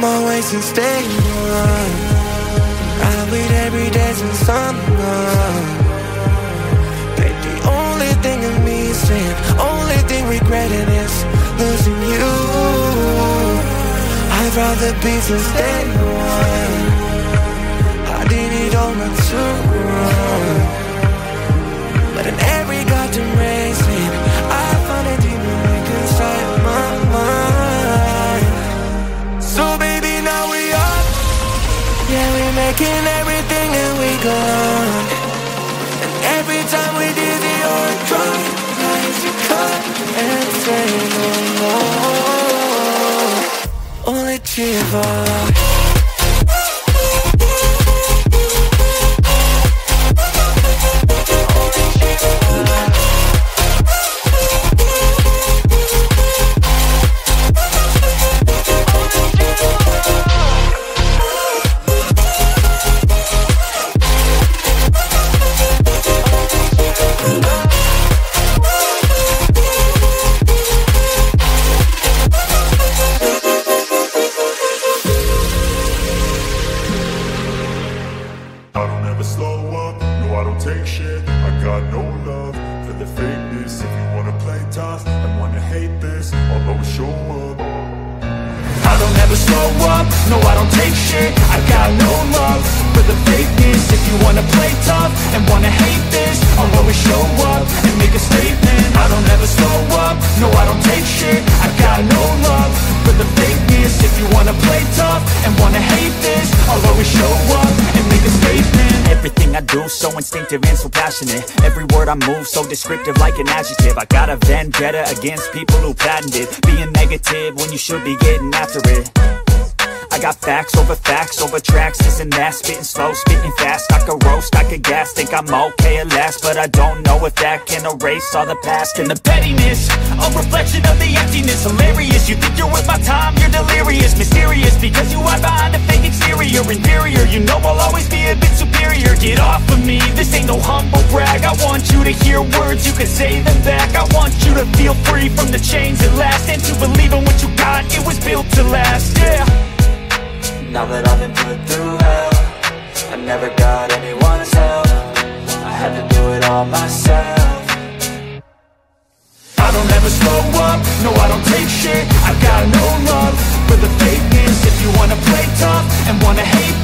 nights and stay warm I wait every day since summer. Babe, the only thing of me saying Only thing regretting is losing you. I'd rather be since day one I did it all not too wrong Making everything and we gone And every time we did the or drunk Lines you cut and say no more. Only Chiva wanna play tough and wanna hate this play tough and wanna hate this. I'll always show up and make a statement. Everything I do so instinctive and so passionate. Every word I move so descriptive like an adjective. I got a vendetta against people who patented Being negative when you should be getting after it. I got facts over facts over tracks, this and that Spitting slow, spitting fast, I could roast, I could gas Think I'm okay at last, but I don't know if that can erase all the past and the pettiness. A reflection of the emptiness I'll always be a bit superior. Get off of me, this ain't no humble brag. I want you to hear words, you can say them back. I want you to feel free from the chains that last. And to believe in what you got, it was built to last, yeah. Now that I've been put through hell I never got anyone's help. I had to do it all myself. I don't ever slow up, no I don't take shit. I've got no love for the fakeness. If you wanna play tough and wanna hate